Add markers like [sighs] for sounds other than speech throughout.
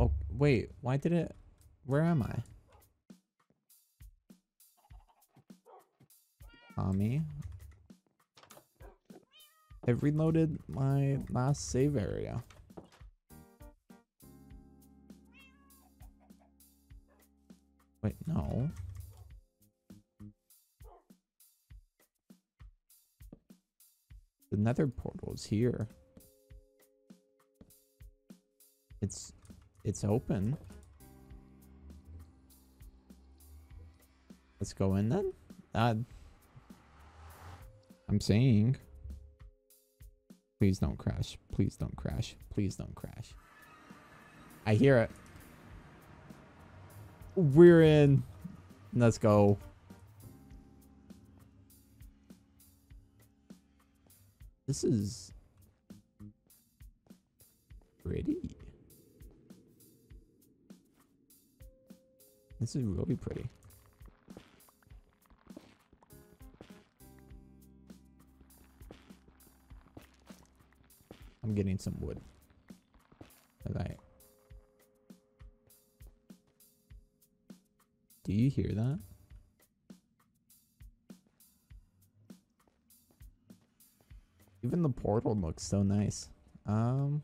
Oh, wait. Why did it... Where am I? Tommy. It reloaded my last save area. Wait, no. The nether portal is here. It's it's open. Let's go in then. Uh, I'm saying. Please don't crash. Please don't crash. Please don't crash. I hear it. We're in. Let's go. This is pretty. This is really pretty. I'm getting some wood. Alright. Do you hear that? Even the portal looks so nice. Um,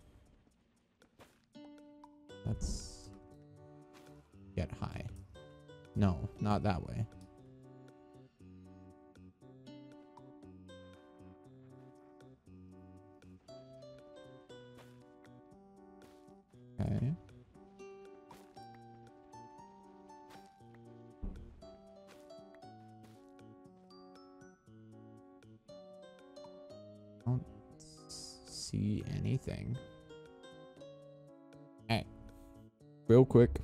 let's get high. No, not that way. Okay. Don't see anything. Hey, real quick.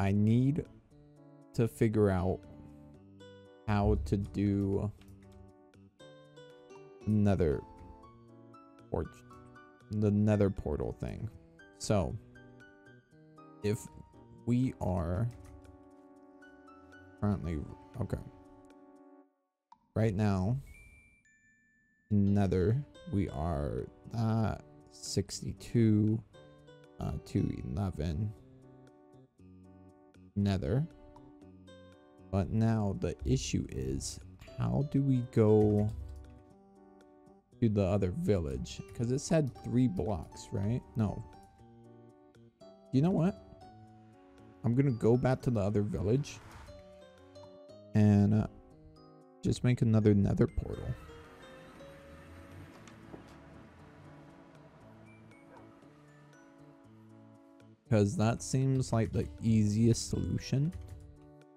I need to figure out how to do another or the nether portal thing. So, if we are currently okay right now nether we are uh 62 uh 211 nether. But now the issue is how do we go to the other village? Because it said three blocks right? No. You know what? I'm gonna go back to the other village and uh, just make another nether portal because that seems like the easiest solution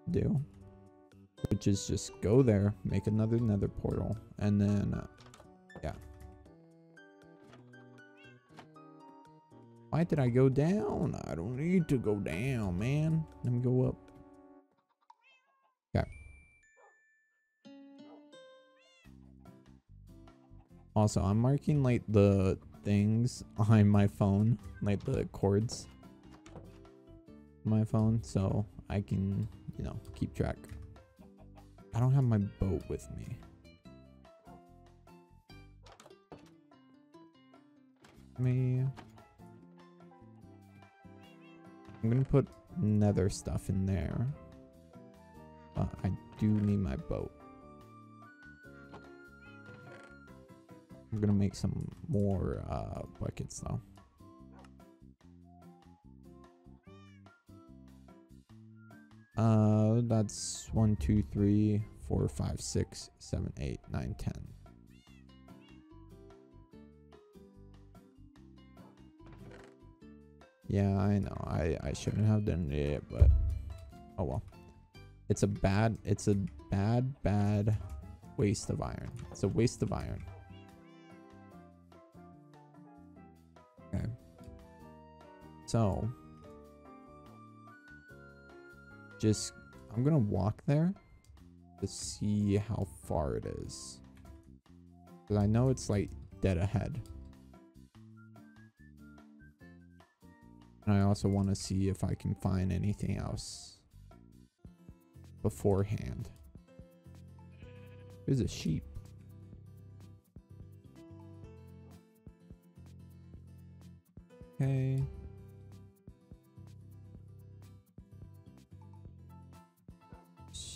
to do which is just go there make another nether portal and then uh, yeah. Why did i go down? I don't need to go down man. Let me go up. Okay also i'm marking like the things [laughs] on my phone like the chords my phone so I can, you know, keep track. I don't have my boat with me. Me. I'm gonna put nether stuff in there. But I do need my boat. I'm gonna make some more uh, buckets though. Uh, that's one, two, three, four, five, six, seven, eight, nine, ten. Yeah, I know. I I shouldn't have done it, but oh well. It's a bad. It's a bad, bad waste of iron. It's a waste of iron. Okay. So just I'm gonna walk there to see how far it is. Because I know it's like dead ahead. And I also want to see if I can find anything else beforehand. There's a sheep. Okay.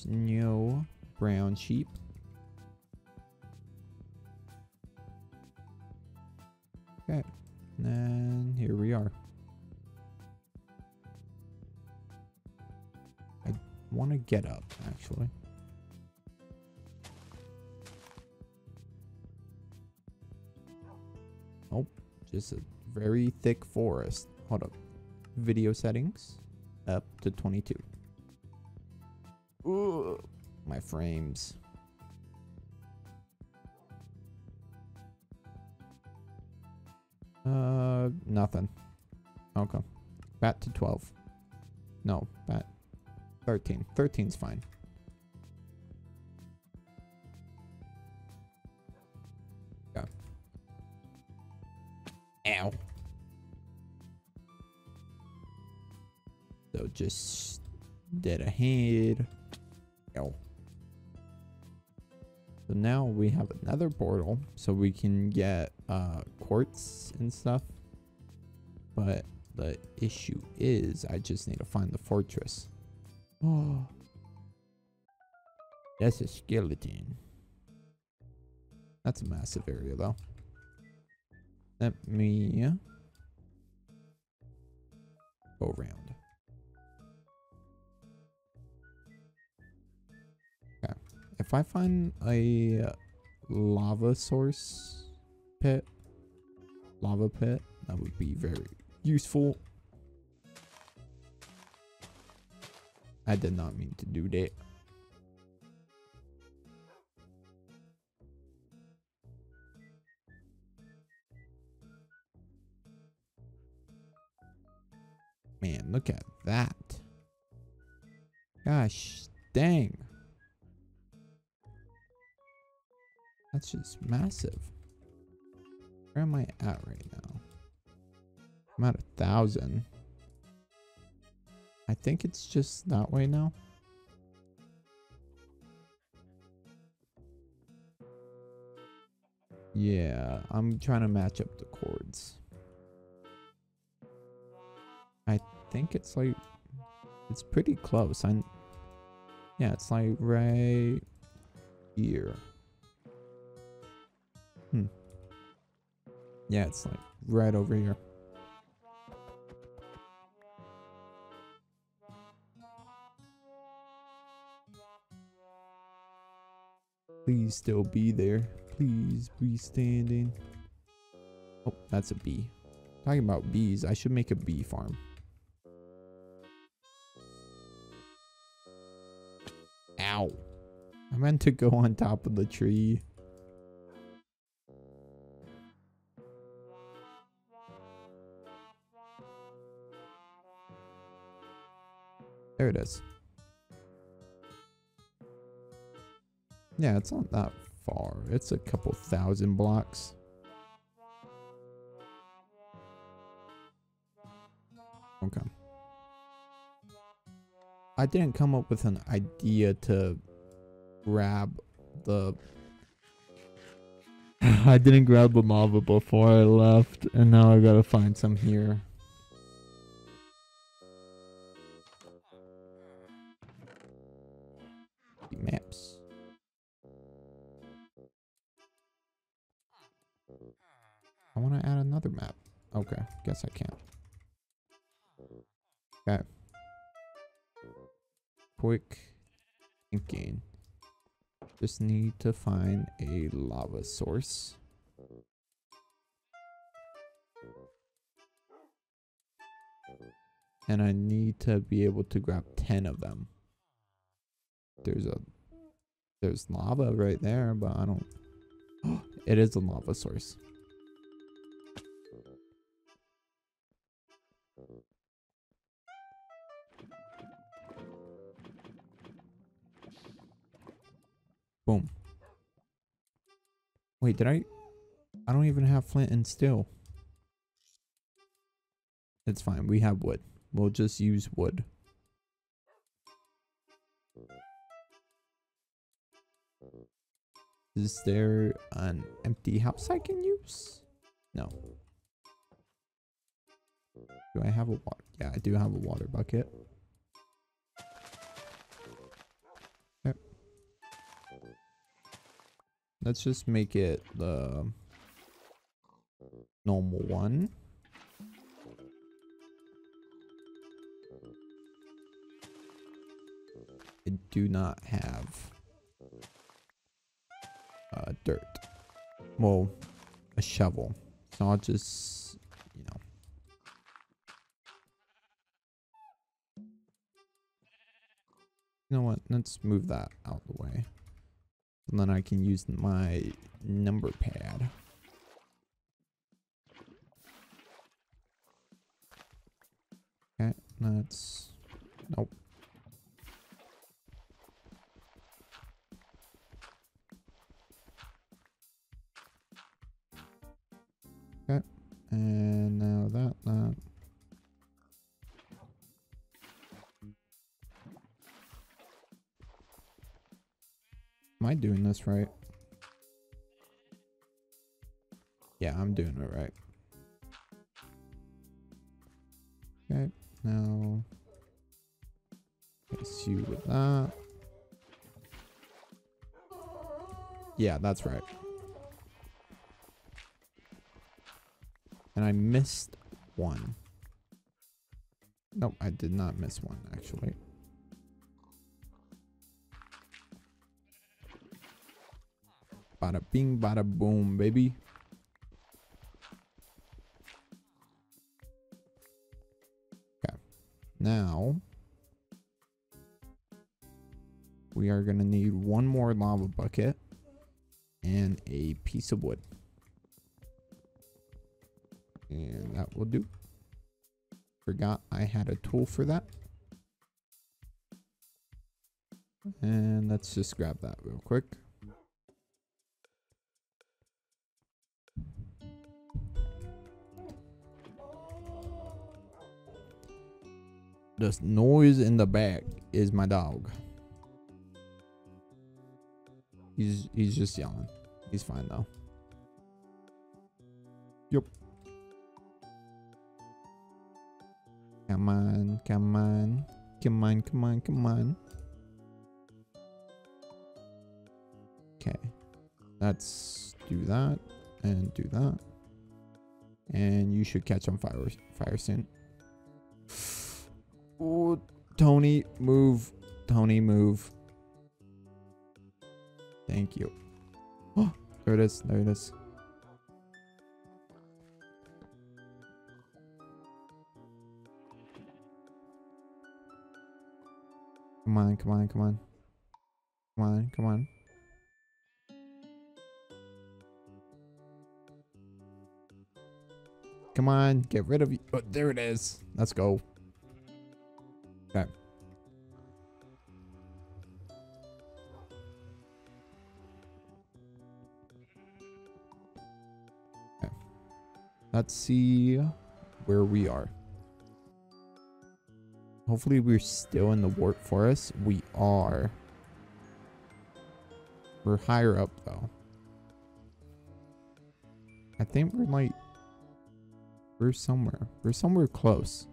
Snow brown sheep. Okay. And here we are. I want to get up, actually. Nope. Just a very thick forest. Hold up. Video settings. Up to 22. My frames. Uh, nothing. Okay. Bat to 12. No, bat 13. 13's fine. Yeah. Ow. So just dead ahead. Ow. So now we have another portal so we can get uh, quartz and stuff. But the issue is I just need to find the fortress. Oh. [gasps] That's a skeleton. That's a massive area though. Let me go around. If I find a lava source pit, lava pit, that would be very useful. I did not mean to do that. Man, look at that. Gosh That's just massive. Where am I at right now? I'm at a thousand. I think it's just that way now. Yeah, I'm trying to match up the chords. I think it's like, it's pretty close. I, yeah, it's like right here. Yeah, it's like right over here. Please still be there. Please be standing. Oh, that's a bee. Talking about bees, I should make a bee farm. Ow. I meant to go on top of the tree. There it is. Yeah, it's not that far. It's a couple thousand blocks. Okay. I didn't come up with an idea to grab the... [laughs] I didn't grab the lava before I left, and now I gotta find some here. Maps. I want to add another map. Okay, guess I can't. Okay. Quick thinking. Just need to find a lava source. And I need to be able to grab 10 of them there's a there's lava right there, but I don't. [gasps] it is a lava source. Boom. Wait, did I? I don't even have flint and steel. It's fine. We have wood. We'll just use wood. Is there an empty house I can use? No. Do I have a water? Yeah, I do have a water bucket. Let's just make it the normal one. I do not have dirt. Well, a shovel. So I'll just, you know. You know what? Let's move that out of the way. And then I can use my number pad. Okay, that's... Nope. And now that, that. Am I doing this right? Yeah, I'm doing it right. Okay, now place you with that. Yeah, that's right. And I missed one. Nope, I did not miss one actually. Bada bing, bada boom, baby. Okay. Now, we are going to need one more lava bucket and a piece of wood. And that will do. Forgot I had a tool for that. And let's just grab that real quick. The noise in the back is my dog. He's he's just yelling. He's fine though. Yep. Come on, come on. Come on, come on, come on. Okay. Let's do that and do that. And you should catch on fire fire soon. [sighs] Oh, Tony, move. Tony, move. Thank you. Oh, [gasps] there it is. There it is. Come on, come on, come on. Come on, come on. Come on, get rid of you. Oh, there it is. Let's go. Okay. Okay. Let's see where we are. Hopefully we're still in the warp forest. We are. We're higher up though. I think we're like we're somewhere. We're somewhere close.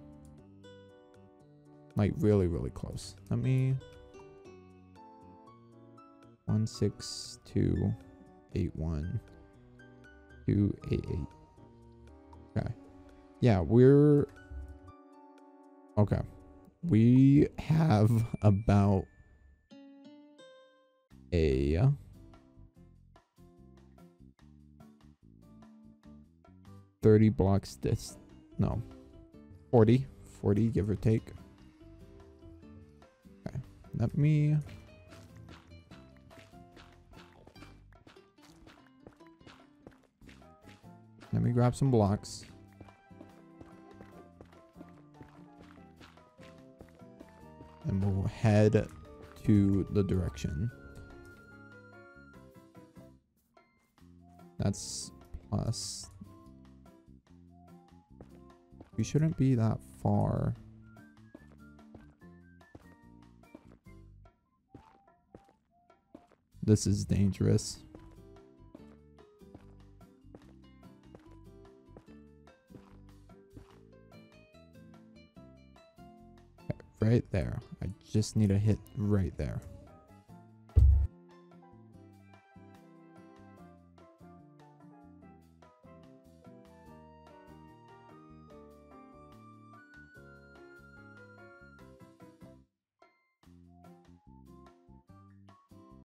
Like really, really close. Let me one six two eight one two eight eight. Okay. Yeah, we're okay. We have about a thirty blocks this no 40 40 give or take let me... Let me grab some blocks. Head to the direction. That's plus. We shouldn't be that far. This is dangerous. Right there. I just need to hit right there.